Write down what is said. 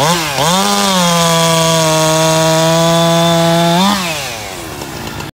oh, oh.